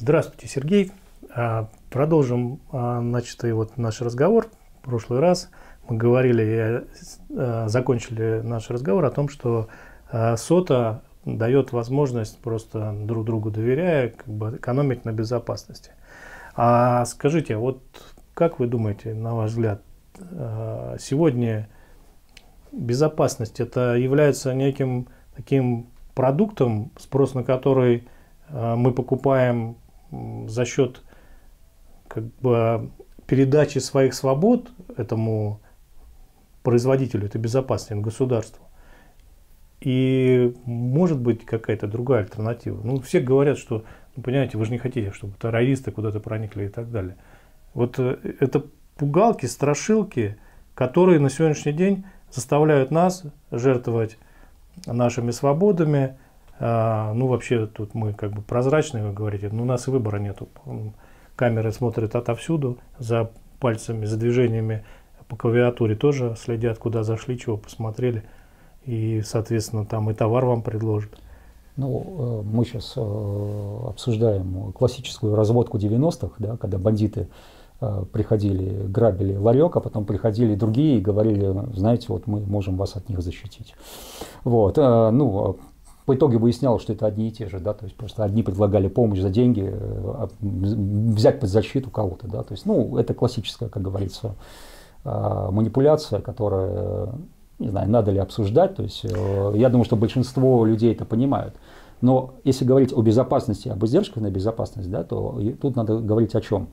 Здравствуйте, Сергей. А, продолжим а, начатый вот наш разговор. В прошлый раз мы говорили, а, закончили наш разговор о том, что сота дает возможность просто друг другу доверяя, как бы экономить на безопасности. А скажите, вот как вы думаете, на ваш взгляд, сегодня безопасность это является неким таким продуктом, спрос на который мы покупаем за счет как бы, передачи своих свобод этому производителю, это безопаснее государству. И может быть какая-то другая альтернатива. Ну, все говорят, что, ну, понимаете, вы же не хотите, чтобы террористы куда-то проникли и так далее. Вот э, это пугалки, страшилки, которые на сегодняшний день заставляют нас жертвовать нашими свободами, а, ну, вообще, тут мы как бы прозрачные, вы говорите, но у нас и выбора нету. Камеры смотрят отовсюду, за пальцами, за движениями по клавиатуре тоже следят, куда зашли, чего посмотрели. И, соответственно, там и товар вам предложат. Ну, э, мы сейчас э, обсуждаем классическую разводку 90-х, да, когда бандиты э, приходили, грабили ларек, а потом приходили другие и говорили, знаете, вот мы можем вас от них защитить. Вот. Ну, по итогу выяснялось, что это одни и те же, да, то есть просто одни предлагали помощь за деньги, э, а, взять под защиту кого-то, да, то есть, ну, это классическая, как говорится, а, манипуляция, которая, не знаю, надо ли обсуждать, то есть, э, я думаю, что большинство людей это понимают. Но если говорить о безопасности, об издержках на безопасность, да, то тут надо говорить о чем?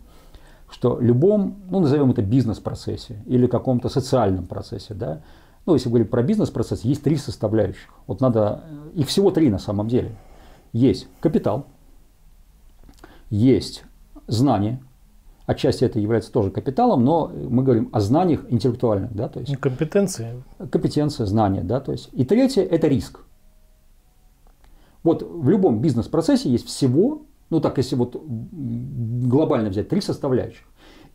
Что любом, ну, назовем это бизнес-процессе или каком-то социальном процессе, да, ну, если говорить про бизнес-процесс, есть три составляющих. Вот надо, их всего три на самом деле. Есть капитал, есть знание, отчасти это является тоже капиталом, но мы говорим о знаниях интеллектуальных, да, то есть компетенции, компетенция, знания, да, то есть и третье это риск. Вот в любом бизнес-процессе есть всего, ну так если вот глобально взять, три составляющих.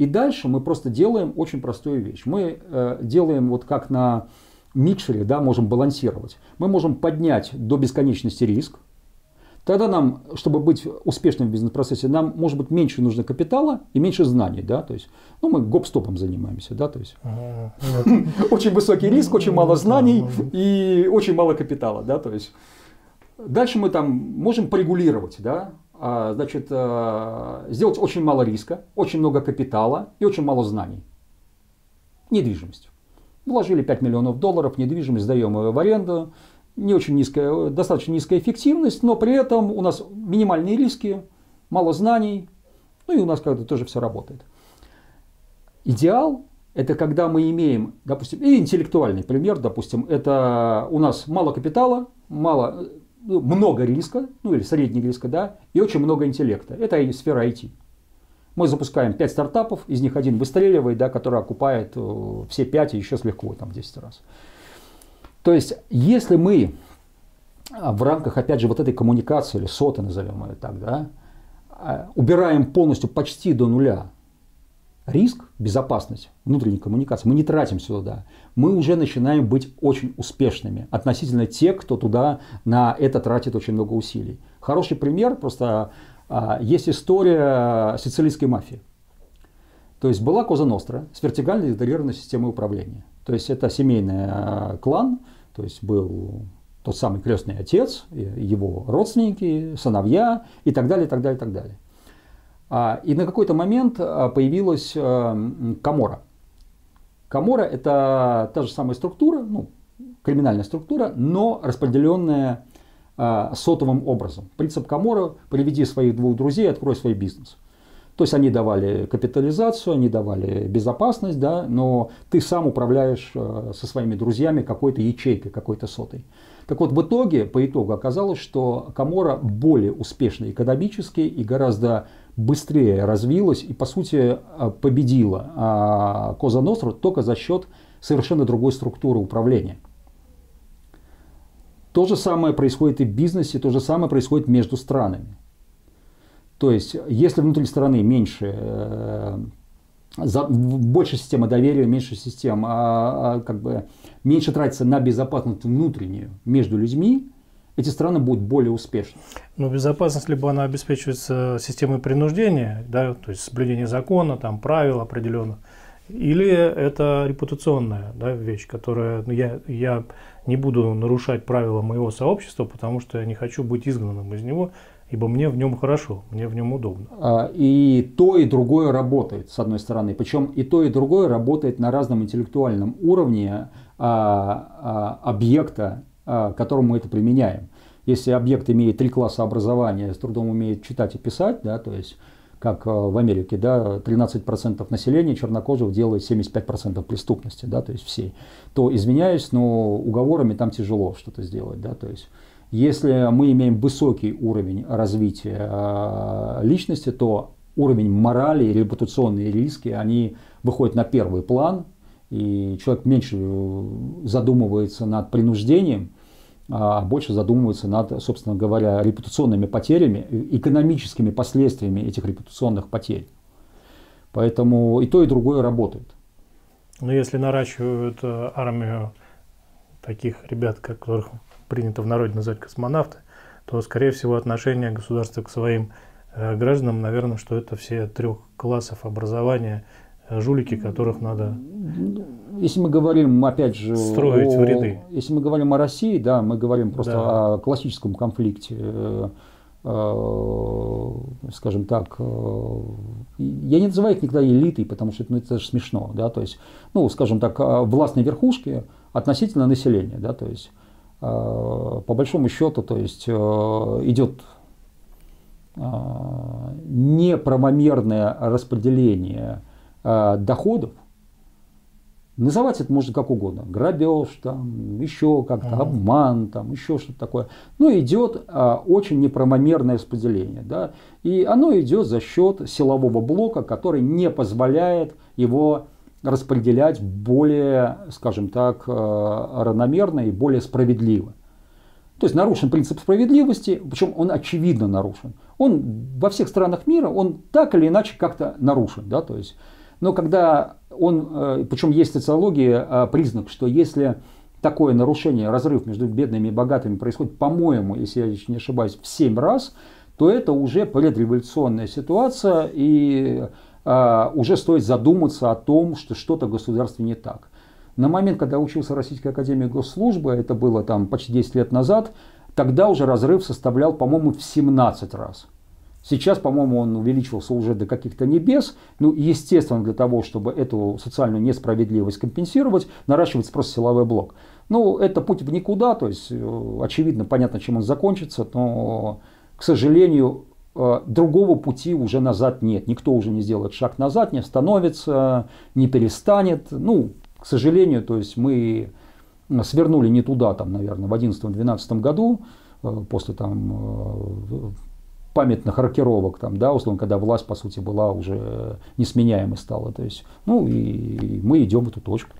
И дальше мы просто делаем очень простую вещь. Мы э, делаем вот как на микшере, да, можем балансировать. Мы можем поднять до бесконечности риск. Тогда нам, чтобы быть успешным в бизнес-процессе, нам, может быть, меньше нужно капитала и меньше знаний, да, то есть, ну, мы гоп-стопом занимаемся, да, то есть, очень высокий риск, очень мало знаний и очень мало капитала, да, то есть, дальше мы там можем порегулировать, да, значит, э, сделать очень мало риска, очень много капитала и очень мало знаний. Недвижимость. Вложили 5 миллионов долларов, недвижимость, сдаем ее в аренду. Не очень низкая, достаточно низкая эффективность, но при этом у нас минимальные риски, мало знаний, ну и у нас как-то тоже все работает. Идеал – это когда мы имеем, допустим, и интеллектуальный пример, допустим, это у нас мало капитала, мало ну, много риска, ну или средний риска, да, и очень много интеллекта. Это и сфера IT. Мы запускаем 5 стартапов, из них один выстреливает, да, который окупает э, все 5 и еще с легко, там, 10 раз. То есть, если мы а, в рамках, опять же, вот этой коммуникации, или соты назовем ее так, да, а, убираем полностью почти до нуля риск, безопасность внутренней коммуникации, мы не тратим сюда, мы уже начинаем быть очень успешными относительно тех, кто туда на это тратит очень много усилий. Хороший пример, просто а, есть история социалистской мафии. То есть была Коза Ностра с вертикально интегрированной системой управления. То есть это семейный а, клан, то есть был тот самый крестный отец, его родственники, сыновья и так далее, и так далее, и так далее. А, и на какой-то момент а, появилась а, Камора. Камора – это та же самая структура, ну, криминальная структура, но распределенная сотовым образом. Принцип Камора – приведи своих двух друзей, открой свой бизнес. То есть они давали капитализацию, они давали безопасность, да, но ты сам управляешь со своими друзьями какой-то ячейкой, какой-то сотой. Так вот, в итоге, по итогу оказалось, что Камора более успешный экономически и гораздо быстрее развилась и, по сути, э, победила а Коза Ностру только за счет совершенно другой структуры управления. То же самое происходит и в бизнесе, то же самое происходит между странами. То есть, если внутри страны меньше, э, больше система доверия, меньше систем, а, а, как бы меньше тратится на безопасность внутреннюю между людьми, эти страны будут более успешны. Но безопасность либо она обеспечивается системой принуждения, да, то есть соблюдение закона, там правил определенных, или это репутационная да, вещь, которая ну, я, я не буду нарушать правила моего сообщества, потому что я не хочу быть изгнанным из него, ибо мне в нем хорошо, мне в нем удобно. А, и то, и другое работает, с одной стороны. Причем и то, и другое работает на разном интеллектуальном уровне а, а, объекта, а, которому мы это применяем. Если объект имеет три класса образования, с трудом умеет читать и писать, да, то есть как э, в Америке, да, 13% населения чернокожих делает 75% преступности, да, то есть всей, то, извиняюсь, но уговорами там тяжело что-то сделать, да, то есть если мы имеем высокий уровень развития э, личности, то уровень морали и репутационные риски, они выходят на первый план, и человек меньше э, задумывается над принуждением, а больше задумываются над, собственно говоря, репутационными потерями, экономическими последствиями этих репутационных потерь. Поэтому и то, и другое работает. Но если наращивают э, армию таких ребят, которых принято в народе называть космонавты, то, скорее всего, отношение государства к своим э, гражданам, наверное, что это все трех классов образования э, жулики, которых надо если мы говорим, опять же, строить о, в ряды. Если мы говорим о России, да, мы говорим просто да. о классическом конфликте, э, э, скажем так, э, я не называю их никогда элитой, потому что ну, это же смешно, да, то есть, ну, скажем так, властной верхушки относительно населения, да, то есть, по большому счету, то есть, идет неправомерное распределение доходов, Называть это можно как угодно. Грабеж, там, еще как-то, угу. обман, там, еще что-то такое. Но идет а, очень неправомерное распределение. Да? И оно идет за счет силового блока, который не позволяет его распределять более, скажем так, а, равномерно и более справедливо. То есть нарушен принцип справедливости, причем он очевидно нарушен. Он во всех странах мира, он так или иначе как-то нарушен. Да? То есть, но когда он, э, причем есть в социологии э, признак, что если такое нарушение, разрыв между бедными и богатыми происходит, по-моему, если я не ошибаюсь, в 7 раз, то это уже предреволюционная ситуация, и а, уже стоит задуматься о том, что что-то в государстве не так. На момент, когда учился в Российской Академии Госслужбы, это было там почти 10 лет назад, тогда уже разрыв составлял, по-моему, в 17 раз. Сейчас, по-моему, он увеличился уже до каких-то небес. Ну, естественно, для того, чтобы эту социальную несправедливость компенсировать, наращивается просто силовой блок. Ну, это путь в никуда, то есть, э, очевидно, понятно, чем он закончится, но, к сожалению, э, другого пути уже назад нет. Никто уже не сделает шаг назад, не остановится, не перестанет. Ну, к сожалению, то есть мы свернули не туда, там, наверное, в 2011-2012 году, э, после там памятных рокировок, там, да, условно, когда власть, по сути, была уже несменяемой стала. То есть, ну, и мы идем в эту точку.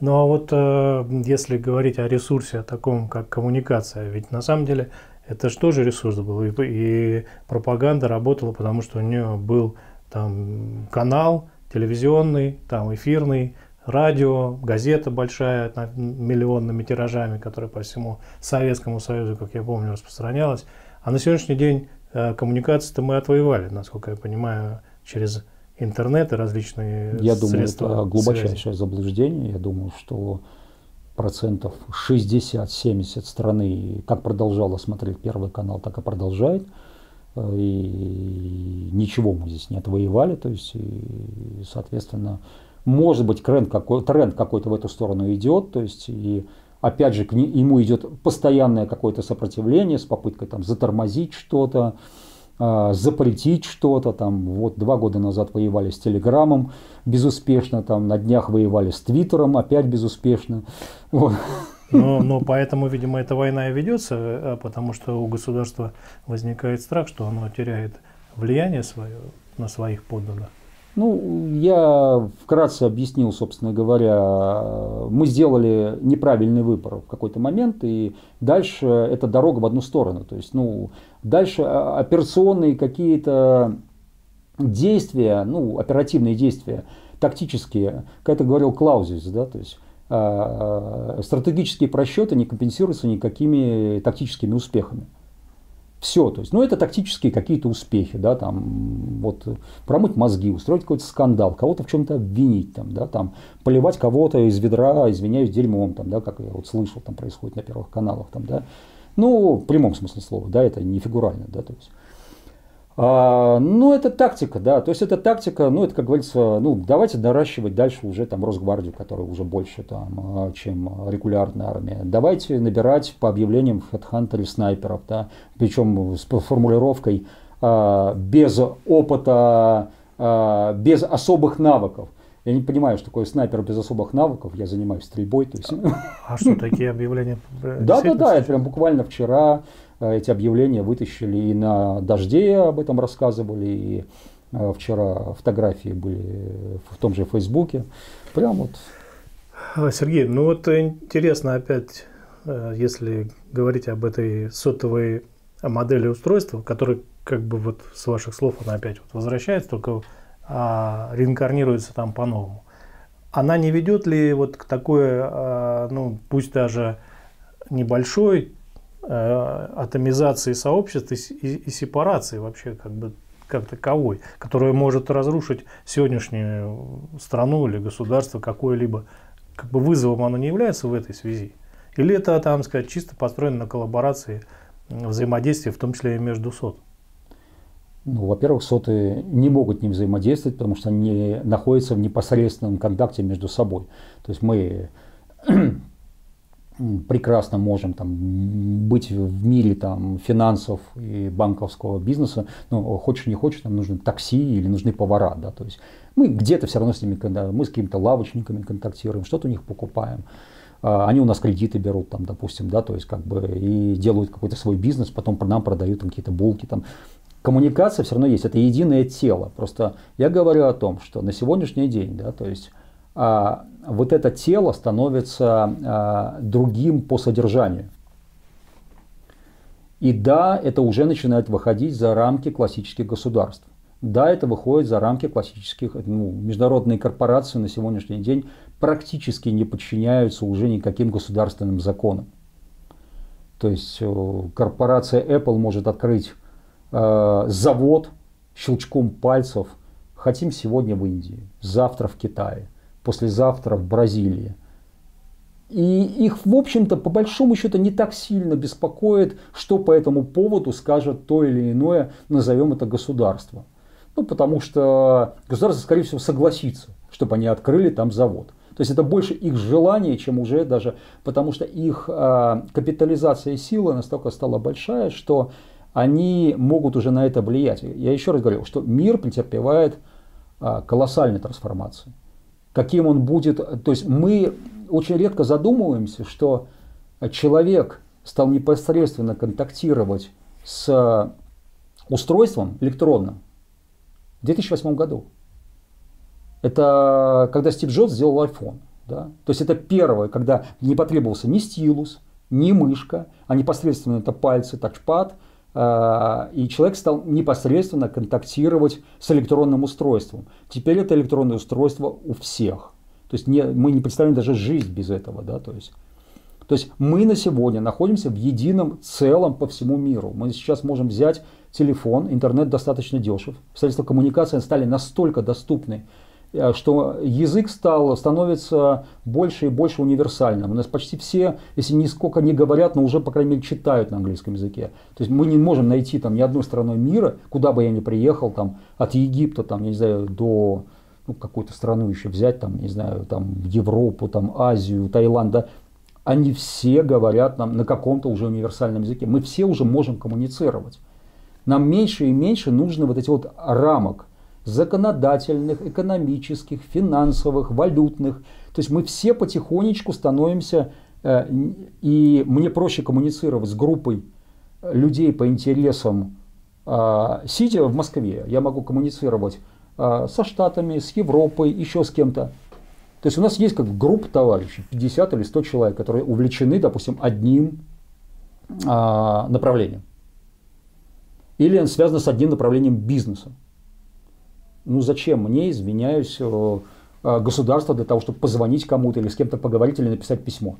Ну, а вот э, если говорить о ресурсе, о таком, как коммуникация, ведь на самом деле это же тоже ресурс был, и, и пропаганда работала, потому что у нее был там канал телевизионный, там эфирный, радио, газета большая, миллионными тиражами, которая по всему Советскому Союзу, как я помню, распространялась. А на сегодняшний день Э, коммуникации-то мы отвоевали, насколько я понимаю, через интернет и различные я средства думаю, это глубочайшее связи. заблуждение. Я думаю, что процентов 60-70 страны как продолжала смотреть Первый канал, так и продолжает. Э, и ничего мы здесь не отвоевали. То есть, и, соответственно, может быть, тренд, какой, тренд какой-то в эту сторону идет. То есть, и опять же, к ему идет постоянное какое-то сопротивление с попыткой там, затормозить что-то, э, запретить что-то. Там, вот два года назад воевали с Телеграмом безуспешно, там, на днях воевали с Твиттером опять безуспешно. Вот. Но, но поэтому, видимо, эта война и ведется, э, потому что у государства возникает страх, что оно теряет влияние свое на своих подданных. Ну, я вкратце объяснил, собственно говоря, мы сделали неправильный выбор в какой-то момент, и дальше эта дорога в одну сторону. То есть, ну, дальше операционные какие-то действия, ну, оперативные действия, тактические, как это говорил Клаузис, да, то есть э, стратегические просчеты не компенсируются никакими тактическими успехами. Все, то есть, ну это тактические какие-то успехи, да, там, вот, промыть мозги, устроить какой-то скандал, кого-то в чем-то обвинить, там, да, там, поливать кого-то из ведра, извиняюсь, дерьмом, там, да, как я вот слышал, там происходит на первых каналах, там, да, ну, в прямом смысле слова, да, это не фигурально, да, то есть, а, ну, это тактика, да, то есть это тактика, ну, это, как говорится, ну, давайте наращивать дальше уже там Росгвардию, которая уже больше там, а, чем регулярная армия. Давайте набирать по объявлениям хедхантеры снайперов, да, причем с формулировкой а, без опыта, а, без особых навыков. Я не понимаю, что такое снайпер без особых навыков, я занимаюсь стрельбой. То есть... А что, такие объявления? Да, да, да, это прям буквально вчера эти объявления вытащили и на дожде об этом рассказывали, и э, вчера фотографии были в том же Фейсбуке. Прям вот. А, Сергей, ну вот интересно опять, э, если говорить об этой сотовой модели устройства, которая как бы вот с ваших слов она опять вот возвращается, только а, реинкарнируется там по-новому. Она не ведет ли вот к такой, а, ну пусть даже небольшой Э, атомизации сообществ и, и, и сепарации вообще как бы как таковой, которая может разрушить сегодняшнюю страну или государство какое-либо. Как бы вызовом оно не является в этой связи? Или это, там сказать, чисто построено на коллаборации, взаимодействии, в том числе и между СОТ? Ну, во-первых, соты не могут не взаимодействовать, потому что они находятся в непосредственном контакте между собой. То есть мы прекрасно можем там, быть в мире там, финансов и банковского бизнеса, но хочешь не хочешь, нам нужны такси или нужны повара. Да? То есть мы где-то все равно с ними, когда мы с какими-то лавочниками контактируем, что-то у них покупаем. А, они у нас кредиты берут, там, допустим, да, то есть как бы и делают какой-то свой бизнес, потом нам продают там, какие-то булки. Там. Коммуникация все равно есть, это единое тело. Просто я говорю о том, что на сегодняшний день, да, то есть вот это тело становится а, другим по содержанию. И да, это уже начинает выходить за рамки классических государств. Да, это выходит за рамки классических, ну, международные корпорации на сегодняшний день практически не подчиняются уже никаким государственным законам. То есть э, корпорация Apple может открыть э, завод щелчком пальцев. Хотим сегодня в Индии, завтра в Китае – послезавтра в Бразилии. И их, в общем-то, по большому счету не так сильно беспокоит, что по этому поводу скажет то или иное, назовем это государство. Ну, потому что государство, скорее всего, согласится, чтобы они открыли там завод. То есть это больше их желание, чем уже даже, потому что их э, капитализация силы настолько стала большая, что они могут уже на это влиять. Я еще раз говорю, что мир претерпевает э, колоссальной трансформации каким он будет. То есть мы очень редко задумываемся, что человек стал непосредственно контактировать с устройством электронным в 2008 году. Это когда Стив Джобс сделал iPhone. Да? То есть это первое, когда не потребовался ни стилус, ни мышка, а непосредственно это пальцы, тачпад – и человек стал непосредственно контактировать с электронным устройством. Теперь это электронное устройство у всех. То есть не, мы не представляем даже жизнь без этого. Да? То, есть, то есть мы на сегодня находимся в едином целом по всему миру. Мы сейчас можем взять телефон, интернет достаточно дешев, средства коммуникации стали настолько доступны, что язык стал, становится больше и больше универсальным. У нас почти все, если нисколько не говорят, но уже, по крайней мере, читают на английском языке. То есть мы не можем найти там ни одной страной мира, куда бы я ни приехал, там, от Египта, там, я не знаю, до ну, какую-то страну еще взять, там, не знаю, там, Европу, там, Азию, Таиланд, да, они все говорят нам на каком-то уже универсальном языке. Мы все уже можем коммуницировать. Нам меньше и меньше нужно вот эти вот рамок законодательных, экономических, финансовых, валютных. То есть мы все потихонечку становимся, э, и мне проще коммуницировать с группой людей по интересам, э, сидя в Москве, я могу коммуницировать э, со Штатами, с Европой, еще с кем-то. То есть у нас есть как группа товарищей, 50 или 100 человек, которые увлечены, допустим, одним направлением. Или связано с одним направлением бизнеса ну зачем мне, извиняюсь, э, э, государство для того, чтобы позвонить кому-то или с кем-то поговорить или написать письмо.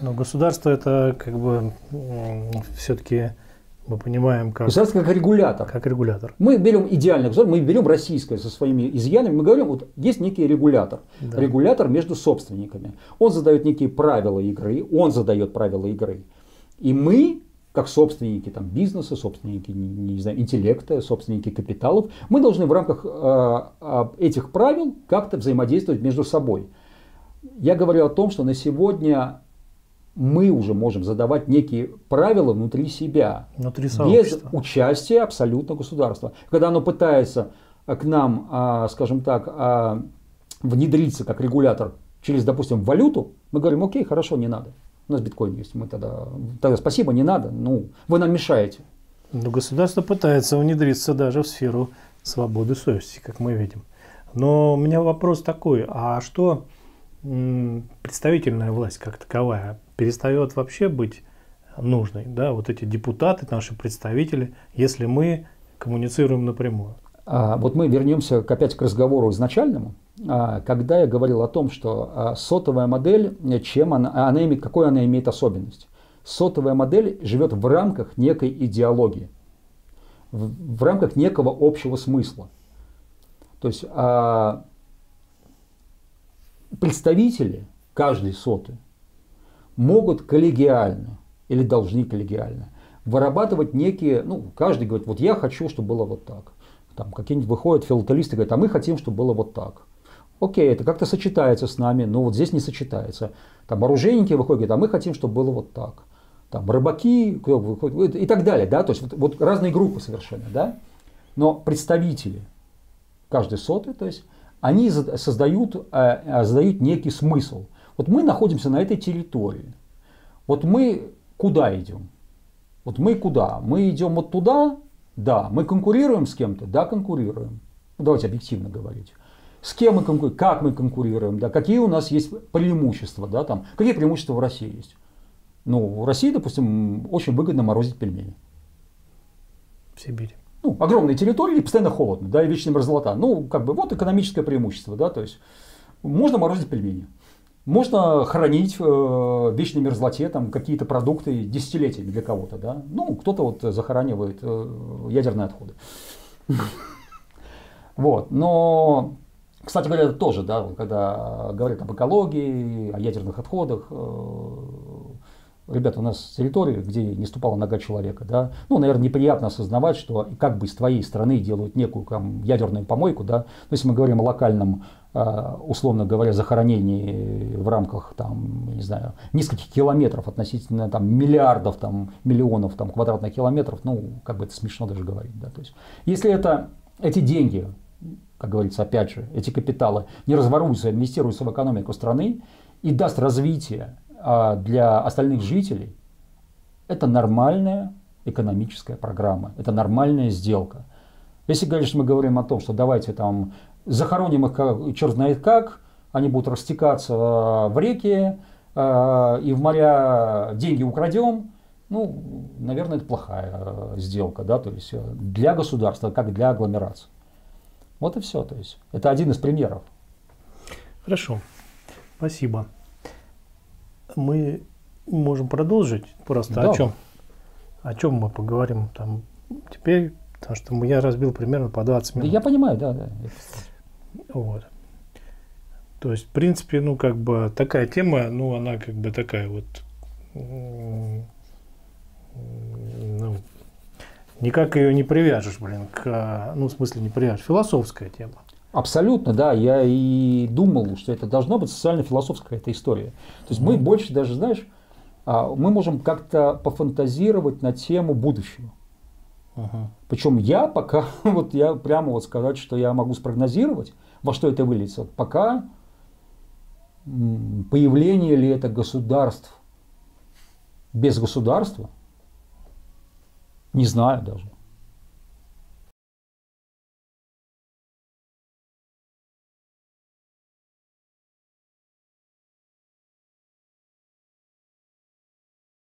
Но государство это как бы все-таки мы понимаем как... Государство как регулятор. Как регулятор. Мы берем идеальное государство, мы берем российское со своими изъянами, мы говорим, вот есть некий регулятор. Да. Регулятор между собственниками. Он задает некие правила игры, он задает правила игры. И мы, как собственники там, бизнеса, собственники не, знаю, интеллекта, собственники капиталов, мы должны в рамках э, этих правил как-то взаимодействовать между собой. Я говорю о том, что на сегодня мы уже можем задавать некие правила внутри себя, внутри без участия абсолютно государства. Когда оно пытается э, к нам, а, скажем так, внедриться как регулятор через, допустим, валюту, мы говорим, окей, хорошо, не надо. У нас биткоин есть, мы тогда, тогда спасибо, не надо, ну, вы нам мешаете. Но государство пытается внедриться даже в сферу свободы совести, как мы видим. Но у меня вопрос такой, а что представительная власть как таковая перестает вообще быть нужной, да, вот эти депутаты, наши представители, если мы коммуницируем напрямую. А, вот мы вернемся опять к разговору изначальному, а, когда я говорил о том, что а, сотовая модель, чем она, она имеет, какой она имеет особенность. Сотовая модель живет в рамках некой идеологии, в, в рамках некого общего смысла. То есть а, представители каждой соты могут коллегиально или должны коллегиально вырабатывать некие, ну, каждый говорит, вот я хочу, чтобы было вот так. Там какие-нибудь выходят филателисты, говорят, а мы хотим, чтобы было вот так. Окей, это как-то сочетается с нами, но вот здесь не сочетается. Там оружейники выходят, говорят, а мы хотим, чтобы было вот так. Там рыбаки и так далее, да, то есть вот, вот разные группы совершенно, да. Но представители каждой соты, то есть они создают, э, создают некий смысл – вот мы находимся на этой территории. Вот мы куда идем? Вот мы куда? Мы идем вот туда? Да. Мы конкурируем с кем-то? Да, конкурируем. Ну, давайте объективно говорить. С кем мы конкурируем? Как мы конкурируем? Да, какие у нас есть преимущества? Да, там, какие преимущества в России есть? Ну, в России, допустим, очень выгодно морозить пельмени. В Сибири. Ну, огромные территории, постоянно холодно, да, и вечная мерзлота. Ну, как бы, вот экономическое преимущество, да, то есть можно морозить пельмени. Можно хранить в вечной мерзлоте там, какие-то продукты десятилетиями для кого-то. Да? Ну, кто-то вот захоранивает э, ядерные отходы. Вот. Но, кстати говоря, это тоже, да, когда говорят об экологии, о ядерных отходах, э, ребята, у нас территория, где не ступала нога человека, да, ну, наверное, неприятно осознавать, что как бы с твоей страны делают некую там, ядерную помойку, да, но если мы говорим о локальном Э, условно говоря, захоронений в рамках там, не знаю, нескольких километров относительно там, миллиардов, там, миллионов там, квадратных километров, ну, как бы это смешно даже говорить. Да? То есть, если это, эти деньги, как говорится, опять же, эти капиталы не разворуются, инвестируются в экономику страны и даст развитие а, для остальных жителей, это нормальная экономическая программа, это нормальная сделка. Если, конечно, мы говорим о том, что давайте там захороним их как, черт знает как, они будут растекаться э, в реки, э, и в моря деньги украдем, ну, наверное, это плохая э, сделка, да, то есть для государства, как для агломерации. Вот и все, то есть это один из примеров. Хорошо, спасибо. Мы можем продолжить просто да. о чем? О чем мы поговорим там теперь, потому что я разбил примерно по 20 минут. Да я понимаю, да, да. Вот. То есть, в принципе, ну, как бы такая тема, ну, она как бы такая вот, ну, никак ее не привяжешь, блин, к, ну, в смысле не привяжешь, философская тема. Абсолютно, да. Я и думал, что это должна быть социально-философская эта история. То есть mm. мы больше даже, знаешь, а, мы можем как-то пофантазировать на тему будущего. Uh-huh. Причем я пока, вот я прямо вот сказать, что я могу спрогнозировать, во что это выльется, пока появление ли это государств без государства, не знаю даже.